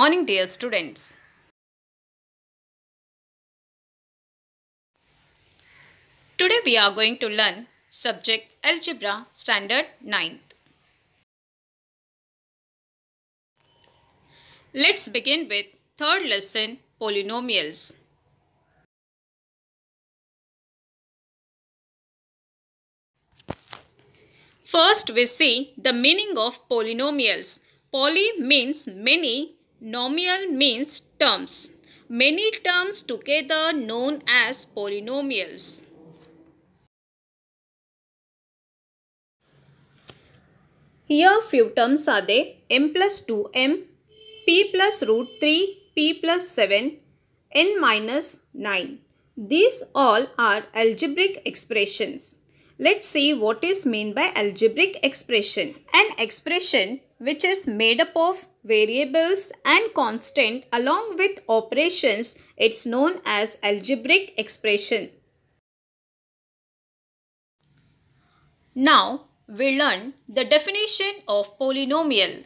Morning, dear students. Today we are going to learn subject Algebra Standard 9th. Let's begin with third lesson Polynomials. First we see the meaning of polynomials. Poly means many, nomial means terms. Many terms together known as polynomials. Here few terms are there m plus 2m, p plus root 3, p plus 7, n minus 9. These all are algebraic expressions. Let's see what is meant by algebraic expression. An expression which is made up of variables and constant along with operations it's known as algebraic expression. Now we learn the definition of polynomial.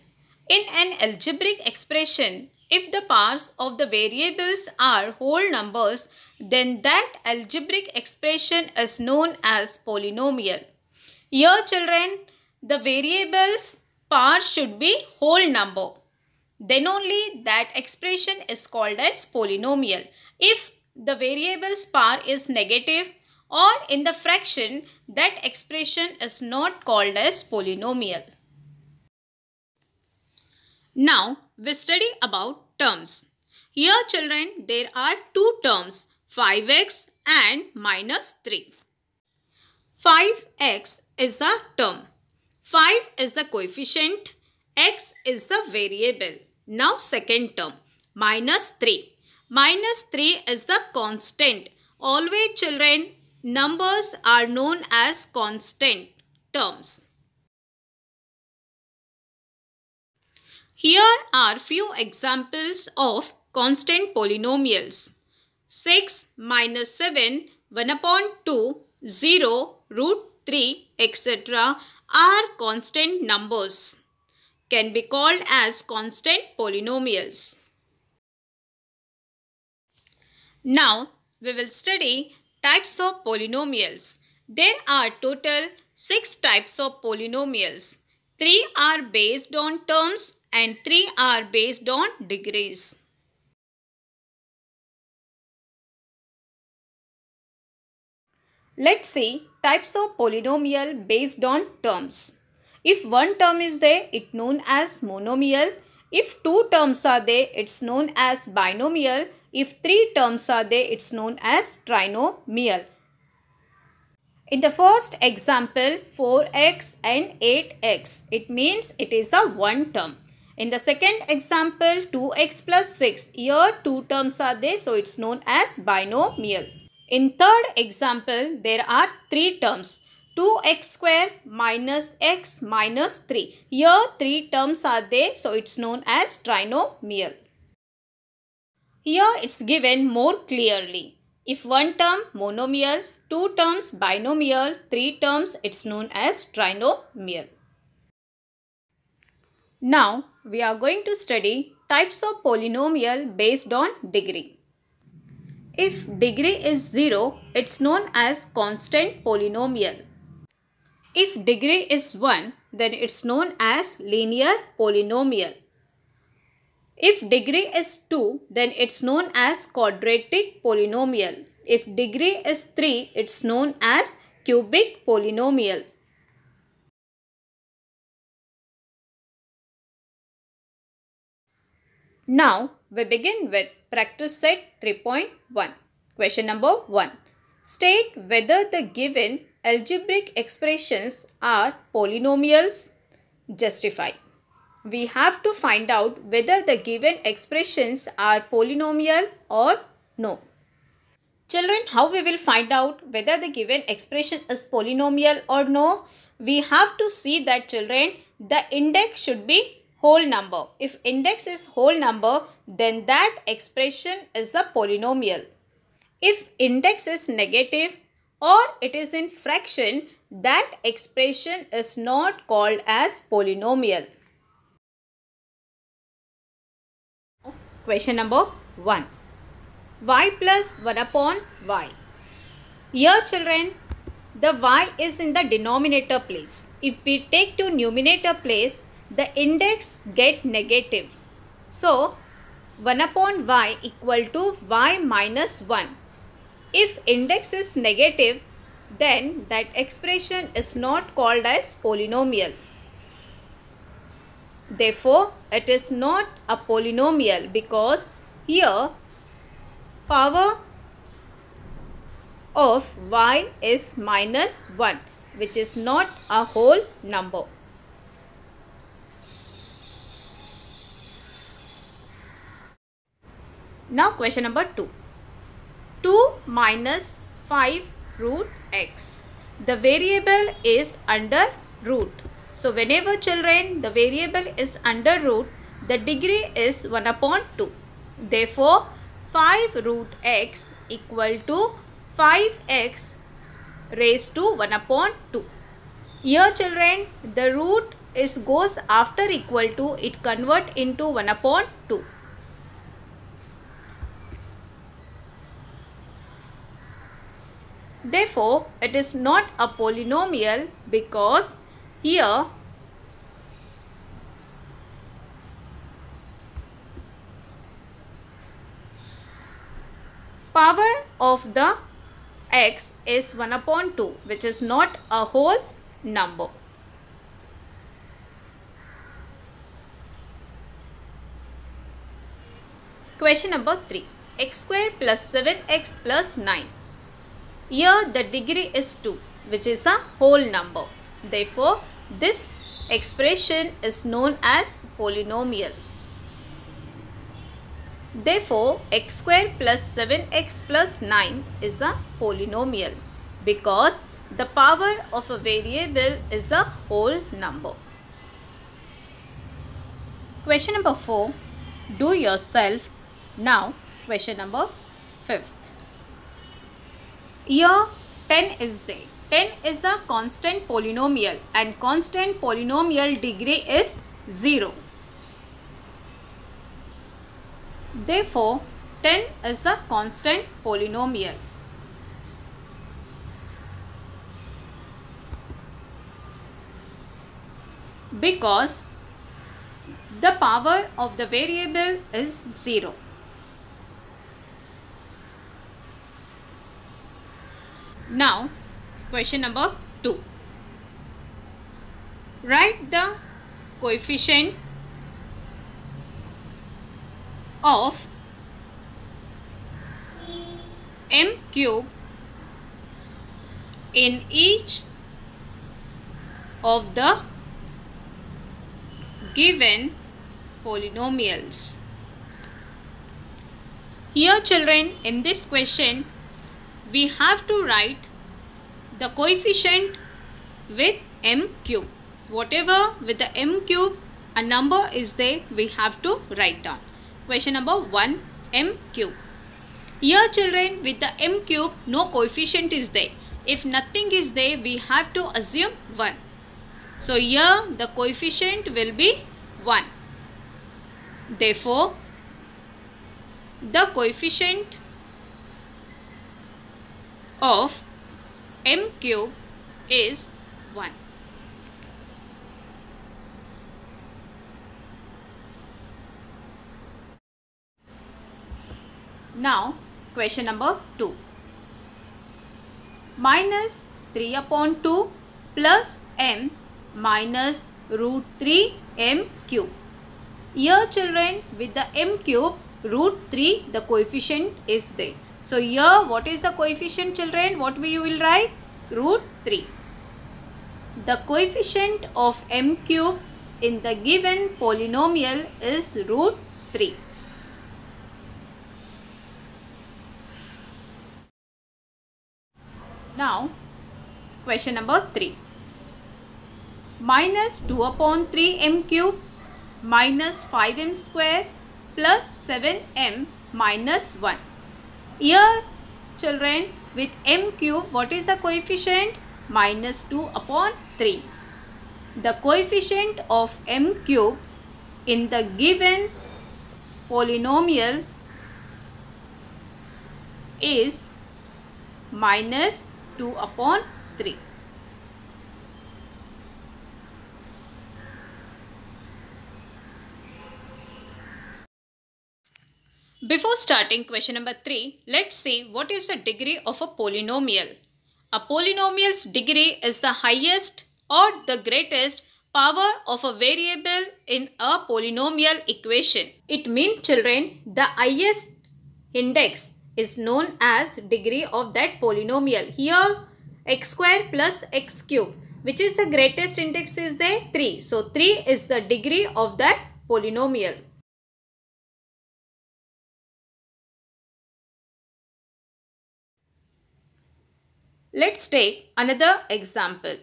In an algebraic expression, if the powers of the variables are whole numbers, then that algebraic expression is known as polynomial. Here children, the variables power should be whole number. Then only that expression is called as polynomial. If the variable's power is negative or in the fraction, that expression is not called as polynomial. Now, we study about terms. Here children, there are two terms 5x and minus 3. 5x is a term. 5 is the coefficient, x is the variable. Now second term, minus 3. Minus 3 is the constant. Always children, numbers are known as constant terms. Here are few examples of constant polynomials. 6 minus 7, 1 upon 2, 0, root 3, etc. are constant numbers. Can be called as constant polynomials. Now, we will study types of polynomials. There are total 6 types of polynomials. 3 are based on terms and 3 are based on degrees. Let's see types of polynomial based on terms. If one term is there, it's known as monomial. If two terms are there, it's known as binomial. If three terms are there, it's known as trinomial. In the first example, 4x and 8x, it means it is a one term. In the second example, 2x plus 6, here two terms are there, so it's known as binomial. In third example, there are three terms. 2x square minus x minus 3. Here three terms are there, so it's known as trinomial. Here it's given more clearly. If one term monomial, two terms binomial, three terms it's known as trinomial. Now we are going to study types of polynomial based on degree. If degree is 0, it's known as constant polynomial. If degree is 1, then it's known as linear polynomial. If degree is 2, then it's known as quadratic polynomial. If degree is 3, it's known as cubic polynomial. Now, we begin with practice set 3.1. Question number 1. State whether the given algebraic expressions are polynomials. Justify. We have to find out whether the given expressions are polynomial or no. Children, how we will find out whether the given expression is polynomial or no? We have to see that children, the index should be whole number. If index is whole number, then that expression is a polynomial. If index is negative or it is in fraction, that expression is not called as polynomial. question number 1. y plus 1 upon y. Here children, the y is in the denominator place. If we take to numerator place, the index get negative. So, 1 upon y equal to y minus 1. If index is negative, then that expression is not called as polynomial. Therefore, it is not a polynomial because here power of y is minus 1 which is not a whole number. Now question number 2. 2 minus 5 root x. The variable is under root. So whenever children the variable is under root, the degree is 1 upon 2. Therefore 5 root x equal to 5x raised to 1 upon 2. Here children the root is goes after equal to it convert into 1 upon 2. Therefore, it is not a polynomial because here power of the x is 1 upon 2 which is not a whole number. Question number 3. x square plus 7x plus 9. Here the degree is 2 which is a whole number. Therefore, this expression is known as polynomial. Therefore, x square plus 7x plus 9 is a polynomial because the power of a variable is a whole number. Question number 4. Do yourself. Now, question number 5th. Here 10 is there. 10 is a constant polynomial and constant polynomial degree is 0. Therefore, 10 is a constant polynomial. Because the power of the variable is 0. Now, question number 2. Write the coefficient of m cube in each of the given polynomials. Here children in this question we have to write the coefficient with m cube. Whatever with the m cube a number is there we have to write down. Question number 1 m cube. Here children with the m cube no coefficient is there. If nothing is there we have to assume 1. So here the coefficient will be 1. Therefore the coefficient of m cube is 1. Now question number 2. Minus 3 upon 2 plus m minus root 3 m cube. Here children with the m cube root 3 the coefficient is there. So here what is the coefficient children? What we will write? Root 3. The coefficient of m cube in the given polynomial is root 3. Now question number 3. Minus 2 upon 3 m cube minus 5m square plus 7m minus 1. Here children with m cube what is the coefficient? Minus 2 upon 3. The coefficient of m cube in the given polynomial is minus 2 upon 3. Before starting question number 3, let's see what is the degree of a polynomial. A polynomial's degree is the highest or the greatest power of a variable in a polynomial equation. It means children the highest index is known as degree of that polynomial. Here x square plus x cube which is the greatest index is there 3. So 3 is the degree of that polynomial. Let's take another example.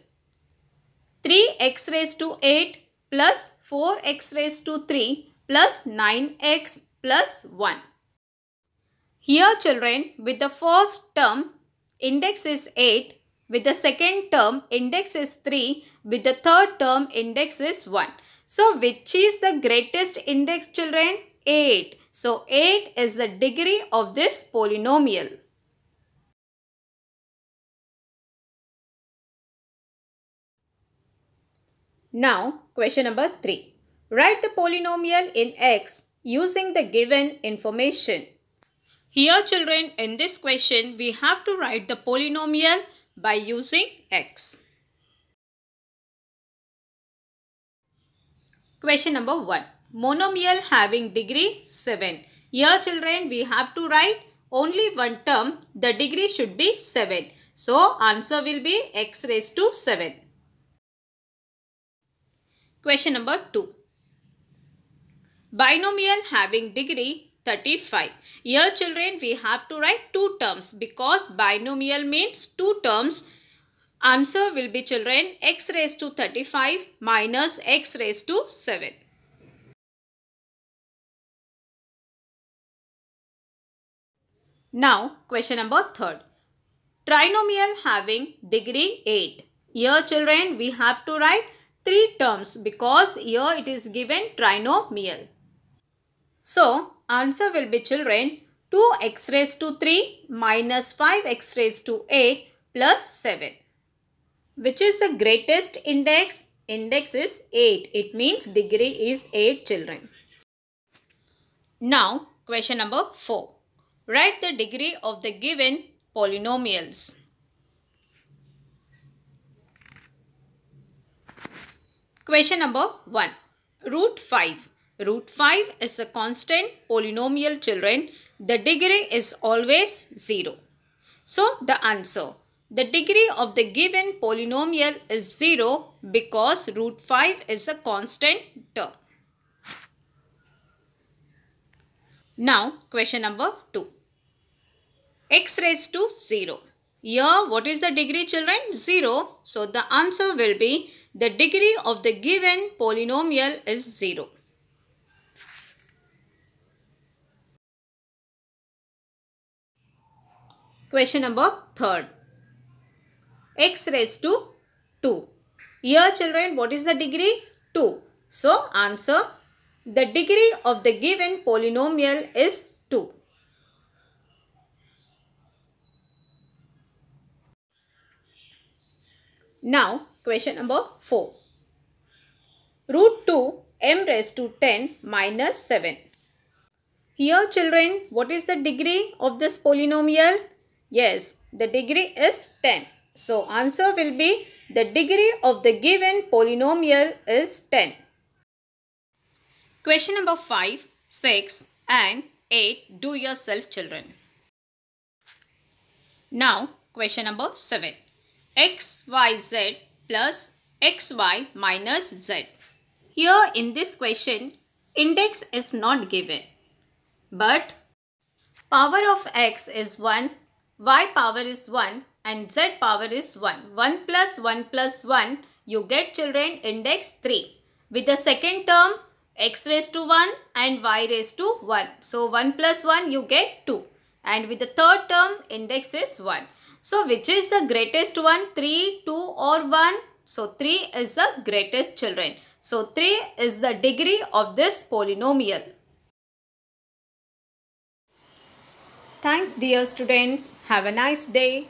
3x raised to 8 plus 4x raised to 3 plus 9x plus 1. Here children with the first term index is 8 with the second term index is 3 with the third term index is 1. So which is the greatest index children? 8. So 8 is the degree of this polynomial. Now, question number 3. Write the polynomial in x using the given information. Here children, in this question, we have to write the polynomial by using x. Question number 1. Monomial having degree 7. Here children, we have to write only one term. The degree should be 7. So, answer will be x raised to 7. Question number 2. Binomial having degree 35. Here children we have to write two terms because binomial means two terms. Answer will be children x raised to 35 minus x raised to 7. Now question number 3rd. Trinomial having degree 8. Here children we have to write three terms because here it is given trinomial. So, answer will be children 2x raised to 3 minus 5x raised to 8 plus 7. Which is the greatest index? Index is 8. It means degree is 8 children. Now, question number 4. Write the degree of the given polynomials. Question number 1. Root 5. Root 5 is a constant polynomial children. The degree is always 0. So the answer. The degree of the given polynomial is 0 because root 5 is a constant term. Now question number 2. x raised to 0. Here what is the degree children? 0. So the answer will be the degree of the given polynomial is 0. Question number 3rd. x raised to 2. Here children what is the degree? 2. So answer the degree of the given polynomial is 2. Now Question number 4. Root 2 m raised to 10 minus 7. Here children, what is the degree of this polynomial? Yes, the degree is 10. So answer will be the degree of the given polynomial is 10. Question number 5, 6 and 8 do yourself children. Now question number 7. x, y, z plus xy minus z. Here in this question, index is not given. But power of x is 1, y power is 1 and z power is 1. 1 plus 1 plus 1, you get children index 3. With the second term, x raised to 1 and y raised to 1. So 1 plus 1, you get 2. And with the third term, index is 1. So which is the greatest one? 3, 2 or 1? So 3 is the greatest children. So 3 is the degree of this polynomial. Thanks dear students. Have a nice day.